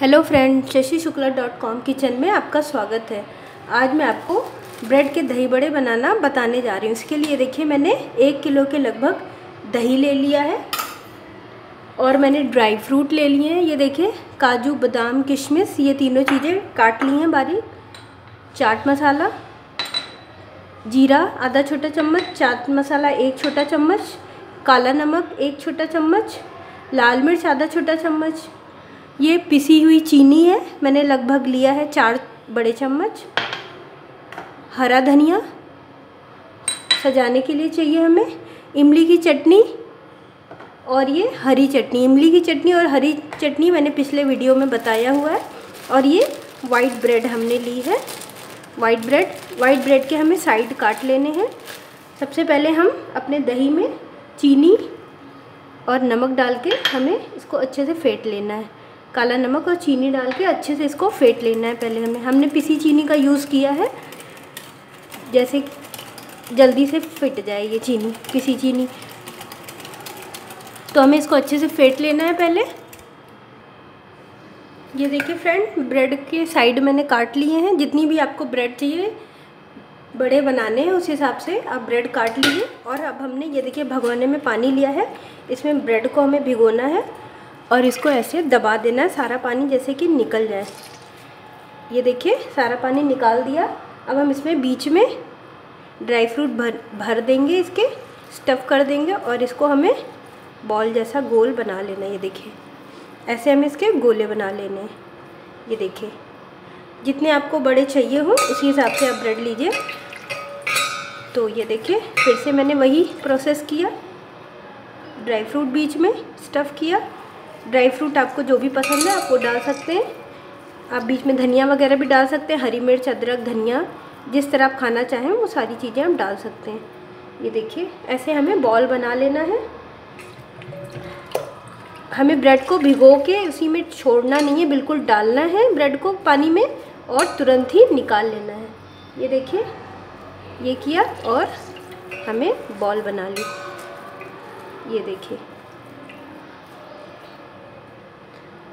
Hello friend, Shashi Shukla dot com kitchen में आपका स्वागत है। आज मैं आपको ब्रेड के दही बड़े बनाना बताने जा रही हूँ। इसके लिए देखिए, मैंने एक किलो के लगभग दही ले लिया है और मैंने ड्राई फ्रूट ले लिए हैं। ये देखिए, काजू, बादाम, किशमिश, ये तीनों चीज़ें काट ली हैं बारीक। चाट मसाला, जीरा, आधा छोटा चम्मच, चाट मसाला एक छोटा चम्मच, काला नमक एक छोटा चम्मच, लाल मिर्च आधा छोटा चम्मच ये पिसी हुई चीनी है, मैंने लगभग लिया है चार बड़े चम्मच। हरा धनिया सजाने के लिए चाहिए हमें, इमली की चटनी और ये हरी चटनी। इमली की चटनी और हरी चटनी मैंने पिछले वीडियो में बताया हुआ है और ये वाइट ब्रेड हमने ली है। वाइट ब्रेड वाइट ब्रेड के हमें साइड काट लेने हैं। सबसे पहले हम अपने दही में चीनी और नमक डाल के हमें इसको अच्छे से फेंट लेना है। काला नमक और चीनी डाल के अच्छे से इसको फेंट लेना है पहले हमें। हमने पिसी चीनी का यूज़ किया है। जैसे जल्दी से फिट जाए ये चीनी, पिसी चीनी। तो हमें इसको अच्छे से फेंट लेना है पहले। ये देखिए फ्रेंड ब्रेड के साइड मैंने काट लिए हैं। जितनी भी आपको ब्रेड चाहिए, बड़े बनाने हैं उस हिसाब से आप ब्रेड काट लीजिए। और अब हमने, ये देखिए, भगवाने में पानी लिया है। इसमें ब्रेड को हमें भिगोना है। और इसको ऐसे दबा देना है, सारा पानी जैसे कि निकल जाए। ये देखिए, सारा पानी निकाल दिया। अब हम इसमें बीच में ड्राई फ्रूट भर भर देंगे इसके, स्टफ़ कर देंगे और इसको हमें बॉल जैसा गोल बना लेना है, ये देखिए। ऐसे हमें इसके गोले बना लेने हैं, ये देखिए। जितने आपको बड़े चाहिए हो, उसी हिसाब से आप ब्रेड लीजिए। तो ये देखिए, फिर से मैंने वही प्रोसेस किया। ड्राई फ्रूट बीच में स्टफ़ किया। ड्राई फ्रूट आपको जो भी पसंद है, आप वो डाल सकते हैं। आप बीच में धनिया वगैरह भी डाल सकते हैं, हरी मिर्च, अदरक, धनिया, जिस तरह आप खाना चाहें, वो सारी चीज़ें आप डाल सकते हैं। ये देखिए, ऐसे हमें बॉल बना लेना है। हमें ब्रेड को भिगो के उसी में छोड़ना नहीं है, बिल्कुल डालना है ब्रेड को पानी में और तुरंत ही निकाल लेना है। ये देखिए, ये किया और हमें बॉल बना ली। ये देखिए।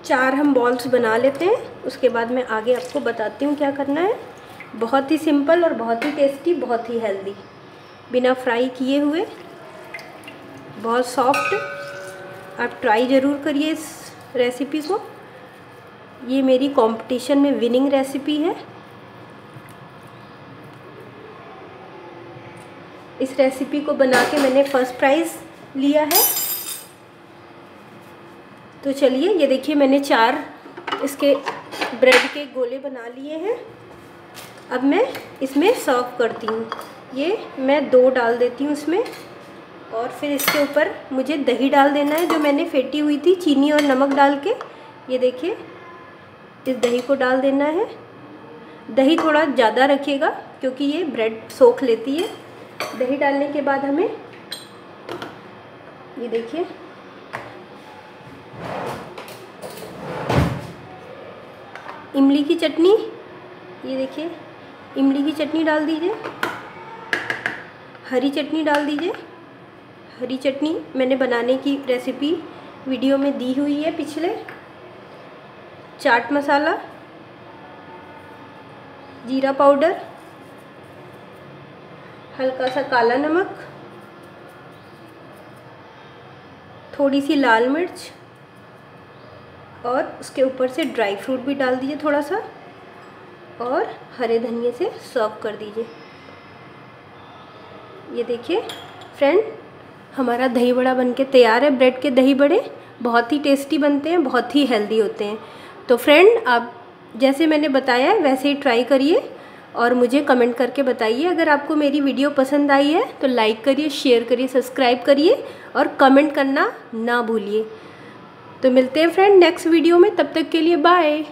चार हम बॉल्स बना लेते हैं। उसके बाद मैं आगे आपको बताती हूँ क्या करना है। बहुत ही सिंपल और बहुत ही टेस्टी बहुत ही हेल्दी बिना फ्राई किए हुए। बहुत सॉफ्ट आप ट्राई ज़रूर करिए इस रेसिपी को। ये मेरी कंपटीशन में विनिंग रेसिपी है। इस रेसिपी को बना के मैंने फ़र्स्ट प्राइज़ लिया है। तो चलिए, ये देखिए मैंने चार इसके ब्रेड के गोले बना लिए हैं। अब मैं इसमें सर्व करती हूँ। ये मैं दो डाल देती हूँ इसमें और फिर इसके ऊपर मुझे दही डाल देना है, जो मैंने फेंटी हुई थी, चीनी और नमक डाल के। ये देखिए, इस दही को डाल देना है। दही थोड़ा ज़्यादा रखिएगा, क्योंकि ये ब्रेड सोख लेती है। दही डालने के बाद हमें, ये देखिए इमली की चटनी। ये देखिए, इमली की चटनी डाल दीजिए। हरी चटनी डाल दीजिए। हरी चटनी मैंने बनाने की रेसिपी वीडियो में दी हुई है पिछले। चाट मसाला, जीरा पाउडर, हल्का सा काला नमक, थोड़ी सी लाल मिर्च और उसके ऊपर से ड्राई फ्रूट भी डाल दीजिए थोड़ा सा और हरे धनिए से सर्व कर दीजिए। ये देखिए फ्रेंड हमारा दही बड़ा बन के तैयार है ब्रेड के दही बड़े बहुत ही टेस्टी बनते हैं, बहुत ही हेल्दी होते हैं। तो फ्रेंड आप जैसे मैंने बताया है, वैसे ही ट्राई करिए और मुझे कमेंट करके बताइए। अगर आपको मेरी वीडियो पसंद आई है तो लाइक करिए शेयर करिए सब्सक्राइब करिए और कमेंट करना ना भूलिए। तो मिलते हैं फ्रेंड नेक्स्ट वीडियो में तब तक के लिए बाय